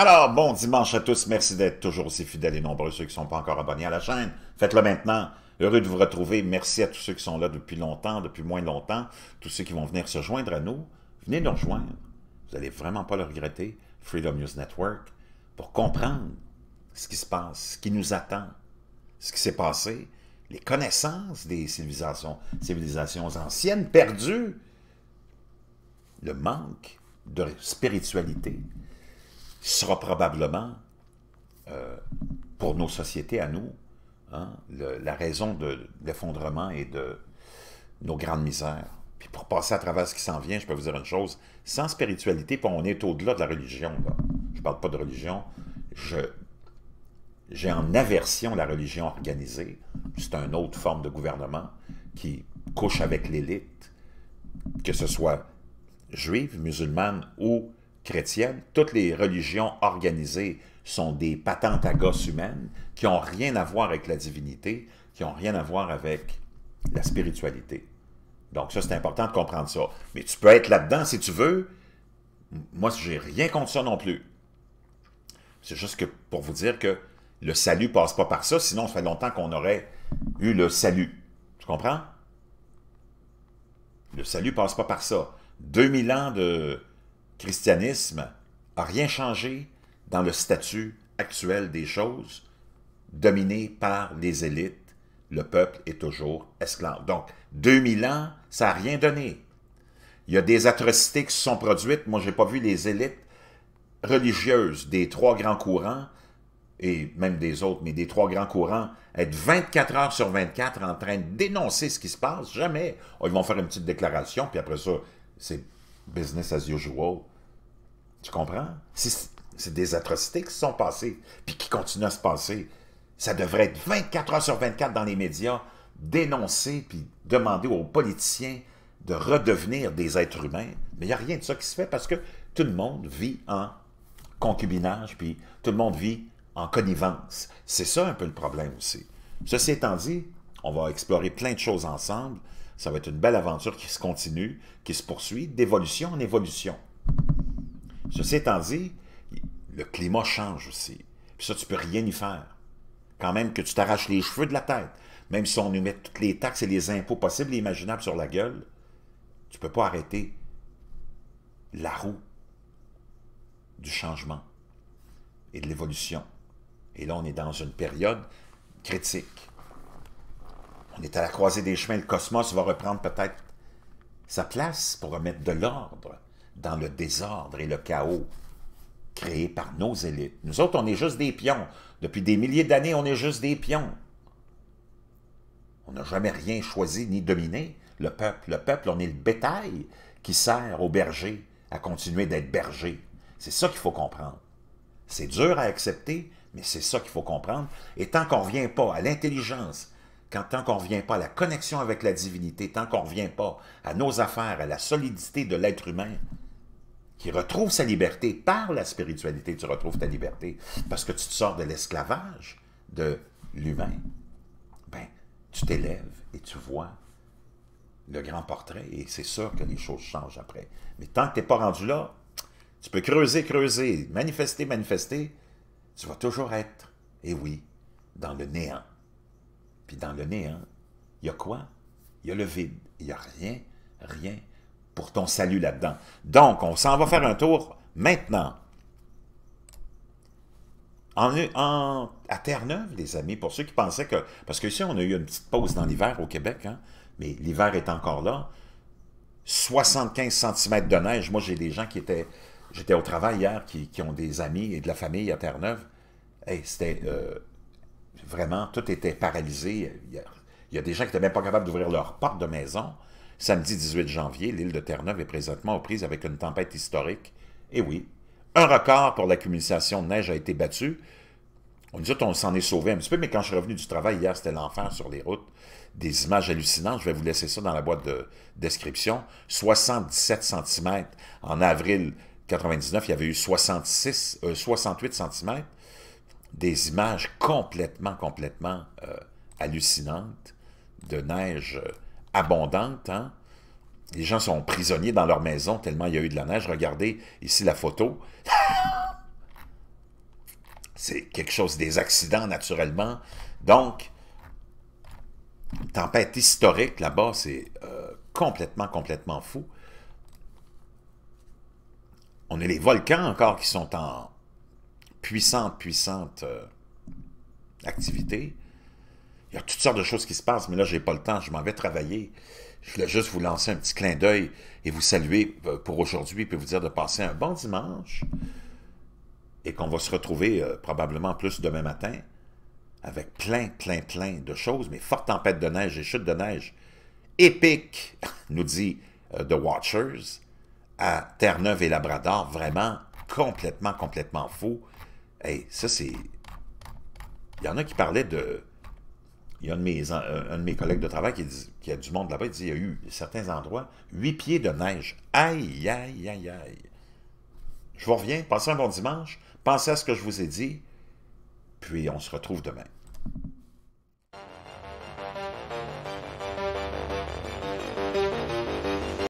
Alors, bon dimanche à tous. Merci d'être toujours aussi fidèles et nombreux, ceux qui ne sont pas encore abonnés à la chaîne. Faites-le maintenant. Heureux de vous retrouver. Merci à tous ceux qui sont là depuis longtemps, depuis moins longtemps, tous ceux qui vont venir se joindre à nous. Venez nous rejoindre. Vous n'allez vraiment pas le regretter. Freedom News Network, pour comprendre ce qui se passe, ce qui nous attend, ce qui s'est passé, les connaissances des civilisations, civilisations anciennes perdues, le manque de spiritualité, sera probablement, euh, pour nos sociétés à nous, hein, la raison de l'effondrement et de nos grandes misères. Puis pour passer à travers ce qui s'en vient, je peux vous dire une chose, sans spiritualité, on est au-delà de la religion. Je ne parle pas de religion. J'ai en aversion la religion organisée. C'est une autre forme de gouvernement qui couche avec l'élite, que ce soit juive, musulmane ou chrétienne, toutes les religions organisées sont des patentes à gosses humaines qui n'ont rien à voir avec la divinité, qui n'ont rien à voir avec la spiritualité. Donc ça, c'est important de comprendre ça. Mais tu peux être là-dedans si tu veux. Moi, je n'ai rien contre ça non plus. C'est juste que pour vous dire que le salut passe pas par ça, sinon ça fait longtemps qu'on aurait eu le salut. Tu comprends? Le salut passe pas par ça. 2000 ans de, christianisme n'a rien changé dans le statut actuel des choses, dominé par les élites, le peuple est toujours esclave. Donc, 2000 ans, ça n'a rien donné. Il y a des atrocités qui se sont produites. Moi, je n'ai pas vu les élites religieuses des trois grands courants, et même des autres, mais des trois grands courants, être 24 heures sur 24 en train de dénoncer ce qui se passe. Jamais. Oh, ils vont faire une petite déclaration, puis après ça, c'est business as usual. Tu comprends? C'est des atrocités qui se sont passées, puis qui continuent à se passer. Ça devrait être 24 heures sur 24 dans les médias, dénoncer, puis demander aux politiciens de redevenir des êtres humains. Mais il n'y a rien de ça qui se fait parce que tout le monde vit en concubinage, puis tout le monde vit en connivence. C'est ça un peu le problème aussi. Ceci étant dit, on va explorer plein de choses ensemble. Ça va être une belle aventure qui se continue, qui se poursuit, d'évolution en évolution. Ceci étant dit, le climat change aussi. Puis ça, tu peux rien y faire. Quand même que tu t'arraches les cheveux de la tête, même si on nous met toutes les taxes et les impôts possibles et imaginables sur la gueule, tu ne peux pas arrêter la roue du changement et de l'évolution. Et là, on est dans une période critique. On est à la croisée des chemins. Le cosmos va reprendre peut-être sa place pour remettre de l'ordre dans le désordre et le chaos créé par nos élites. Nous autres, on est juste des pions. Depuis des milliers d'années, on est juste des pions. On n'a jamais rien choisi ni dominé. Le peuple, le peuple, on est le bétail qui sert aux bergers à continuer d'être bergers. C'est ça qu'il faut comprendre. C'est dur à accepter, mais c'est ça qu'il faut comprendre. Et tant qu'on ne revient pas à l'intelligence, quand tant qu'on ne revient pas à la connexion avec la divinité, tant qu'on ne revient pas à nos affaires, à la solidité de l'être humain, qui retrouve sa liberté par la spiritualité, tu retrouves ta liberté, parce que tu te sors de l'esclavage de l'humain, ben, tu t'élèves et tu vois le grand portrait, et c'est sûr que les choses changent après. Mais tant que tu n'es pas rendu là, tu peux creuser, creuser, manifester, manifester, tu vas toujours être, et oui, dans le néant. Puis dans le néant, il y a quoi? Il y a le vide. Il n'y a rien, rien pour ton salut là-dedans. Donc, on s'en va faire un tour maintenant. En, à Terre-Neuve, les amis, pour ceux qui pensaient que... Parce que ici, on a eu une petite pause dans l'hiver au Québec, hein, mais l'hiver est encore là. 75 cm de neige. Moi, j'ai des gens qui étaient... J'étais au travail hier, qui, ont des amis et de la famille à Terre-Neuve. Hey, C'était... Euh, vraiment, tout était paralysé. Il y, a, des gens qui n'étaient même pas capables d'ouvrir leur porte de maison. Samedi 18 janvier, l'île de Terre-Neuve est présentement aux prises avec une tempête historique. Et oui, un record pour l'accumulation de neige a été battu. On dit on s'en est sauvé un petit peu, mais quand je suis revenu du travail hier, c'était l'enfer sur les routes. Des images hallucinantes, je vais vous laisser ça dans la boîte de description. 77 cm. En avril 99, il y avait eu 66, 68 cm. Des images complètement, complètement euh, hallucinantes de neige euh, abondante. Hein? Les gens sont prisonniers dans leur maison tellement il y a eu de la neige. Regardez ici la photo. c'est quelque chose, des accidents naturellement. Donc, tempête historique là-bas, c'est euh, complètement, complètement fou. On a les volcans encore qui sont en puissante, puissante euh, activité. Il y a toutes sortes de choses qui se passent, mais là, je n'ai pas le temps, je m'en vais travailler. Je voulais juste vous lancer un petit clin d'œil et vous saluer euh, pour aujourd'hui, puis vous dire de passer un bon dimanche et qu'on va se retrouver euh, probablement plus demain matin avec plein, plein, plein de choses, mais forte tempête de neige et chute de neige épique, nous dit The Watchers, à Terre-Neuve et Labrador, vraiment complètement, complètement fou. Hey, ça c'est... Il y en a qui parlaient de il y a un de mes, collègues de travail qui, dit, qui a du monde là-bas, il dit qu'il y a eu certains endroits, huit pieds de neige. Aïe, aïe, aïe, aïe. Je vous reviens, passez un bon dimanche, pensez à ce que je vous ai dit, puis on se retrouve demain.